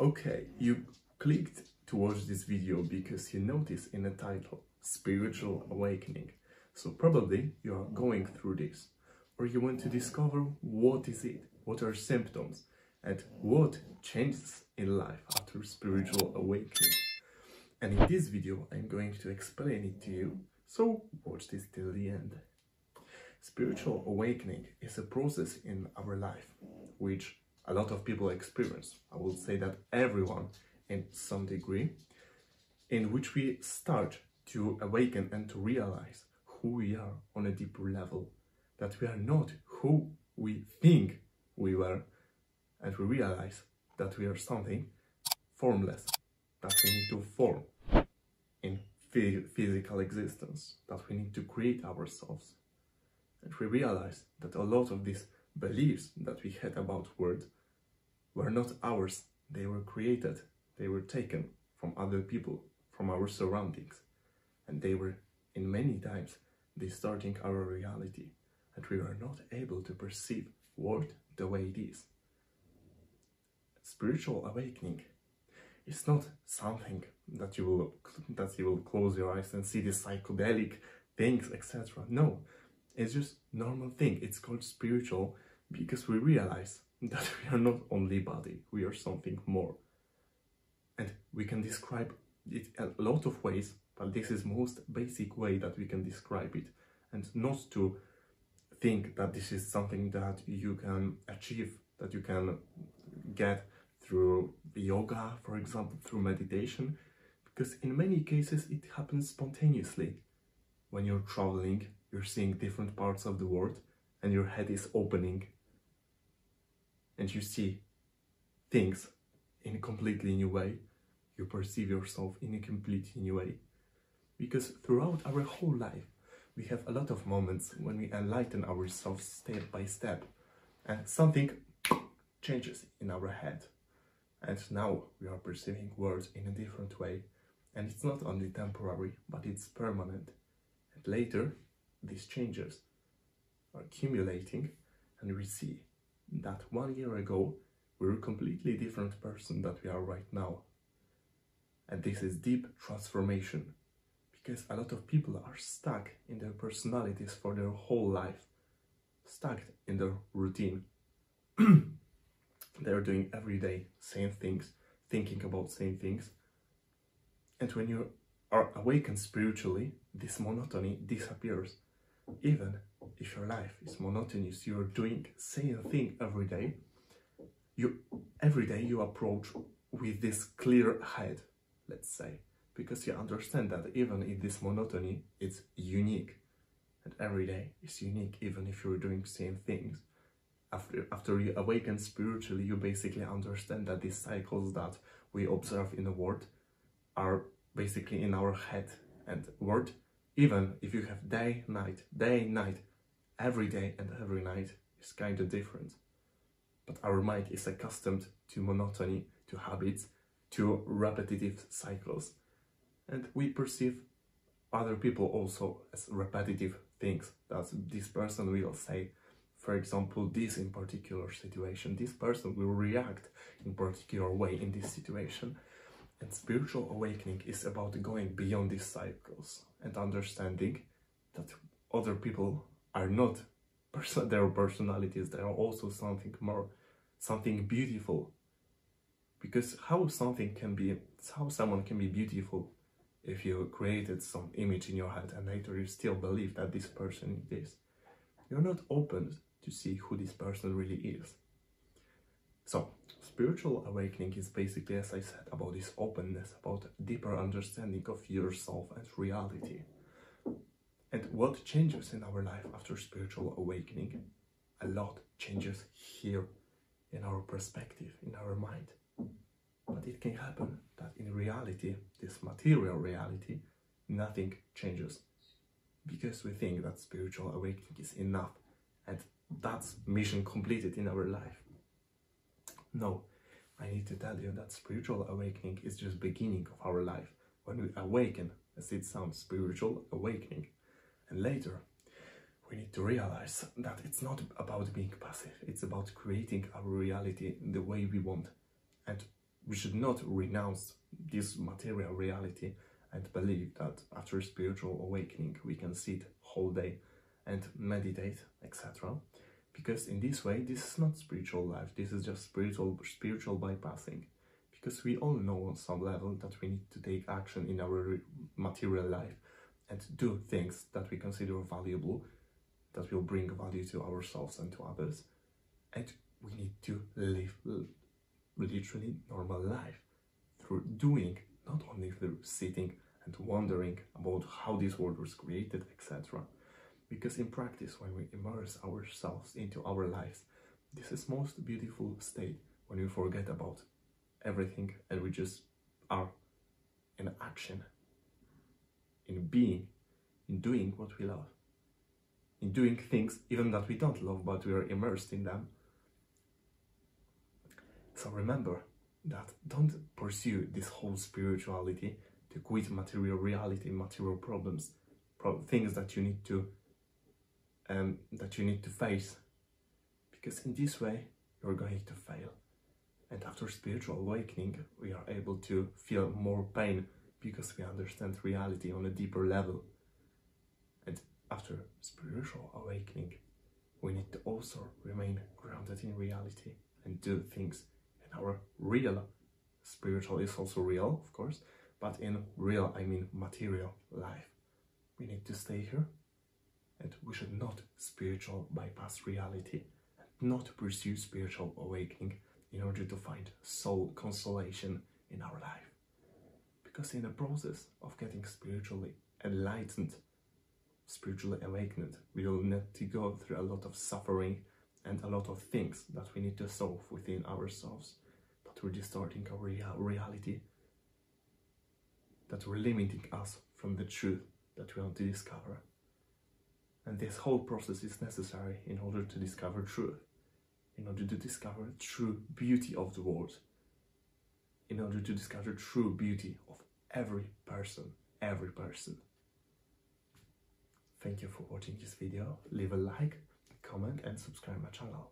Okay, you clicked to watch this video because you noticed in the title Spiritual Awakening. So probably you are going through this or you want to discover what is it, what are symptoms and what changes in life after spiritual awakening. And in this video I'm going to explain it to you, so watch this till the end. Spiritual awakening is a process in our life which a lot of people experience. I would say that everyone in some degree, in which we start to awaken and to realize who we are on a deeper level, that we are not who we think we were, and we realize that we are something formless, that we need to form in physical existence, that we need to create ourselves. And we realize that a lot of these beliefs that we had about words were not ours. They were created, they were taken from other people, from our surroundings. And they were, in many times, distorting our reality. And we were not able to perceive world the way it is. Spiritual awakening is not something that you will that you will close your eyes and see the psychedelic things, etc. No, it's just normal thing. It's called spiritual because we realize that we are not only body, we are something more. And we can describe it a lot of ways, but this is most basic way that we can describe it. And not to think that this is something that you can achieve, that you can get through yoga, for example, through meditation, because in many cases it happens spontaneously. When you're traveling, you're seeing different parts of the world and your head is opening and you see things in a completely new way. You perceive yourself in a completely new way. Because throughout our whole life, we have a lot of moments when we enlighten ourselves step by step and something changes in our head. And now we are perceiving words in a different way. And it's not only temporary, but it's permanent. And later, these changes are accumulating and we see that one year ago we were a completely different person that we are right now. And this is deep transformation because a lot of people are stuck in their personalities for their whole life, stuck in their routine. They're doing every day same things, thinking about same things. And when you are awakened spiritually, this monotony disappears. Even if your life is monotonous, you're doing same thing every day, you every day you approach with this clear head, let's say, because you understand that even in this monotony, it's unique. And every day is unique, even if you're doing same things. After, after you awaken spiritually, you basically understand that these cycles that we observe in the world are basically in our head and word even if you have day, night, day, night, every day and every night is kind of different. But our mind is accustomed to monotony, to habits, to repetitive cycles. And we perceive other people also as repetitive things that this person will say. For example, this in particular situation, this person will react in particular way in this situation. And spiritual awakening is about going beyond these cycles and understanding that other people are not person their personalities, they are also something more, something beautiful. Because how something can be, how someone can be beautiful if you created some image in your head and later you still believe that this person is this. You're not open to see who this person really is. So, spiritual awakening is basically, as I said, about this openness, about deeper understanding of yourself and reality. And what changes in our life after spiritual awakening? A lot changes here in our perspective, in our mind. But it can happen that in reality, this material reality, nothing changes. Because we think that spiritual awakening is enough and that's mission completed in our life. No, I need to tell you that spiritual awakening is just beginning of our life. When we awaken, as it sounds, spiritual awakening. And later, we need to realize that it's not about being passive. It's about creating our reality the way we want. And we should not renounce this material reality and believe that after spiritual awakening we can sit whole day and meditate, etc. Because in this way, this is not spiritual life. This is just spiritual spiritual bypassing. Because we all know on some level that we need to take action in our material life and do things that we consider valuable, that will bring value to ourselves and to others. And we need to live literally normal life through doing, not only through sitting and wondering about how this world was created, etc. Because in practice, when we immerse ourselves into our lives, this is most beautiful state when we forget about everything and we just are in action, in being, in doing what we love, in doing things even that we don't love but we are immersed in them. So remember that don't pursue this whole spirituality to quit material reality, material problems, pro things that you need to um, that you need to face, because in this way you're going to fail. And after spiritual awakening, we are able to feel more pain because we understand reality on a deeper level. And after spiritual awakening, we need to also remain grounded in reality and do things in our real spiritual is also real, of course, but in real, I mean material life. We need to stay here and we should not spiritual bypass reality and not pursue spiritual awakening in order to find soul consolation in our life. Because in the process of getting spiritually enlightened, spiritually awakened, we will need to go through a lot of suffering and a lot of things that we need to solve within ourselves that we're distorting our real reality, that we're limiting us from the truth that we want to discover. And this whole process is necessary in order to discover truth, in order to discover true beauty of the world, in order to discover true beauty of every person, every person. Thank you for watching this video. Leave a like, comment and subscribe my channel.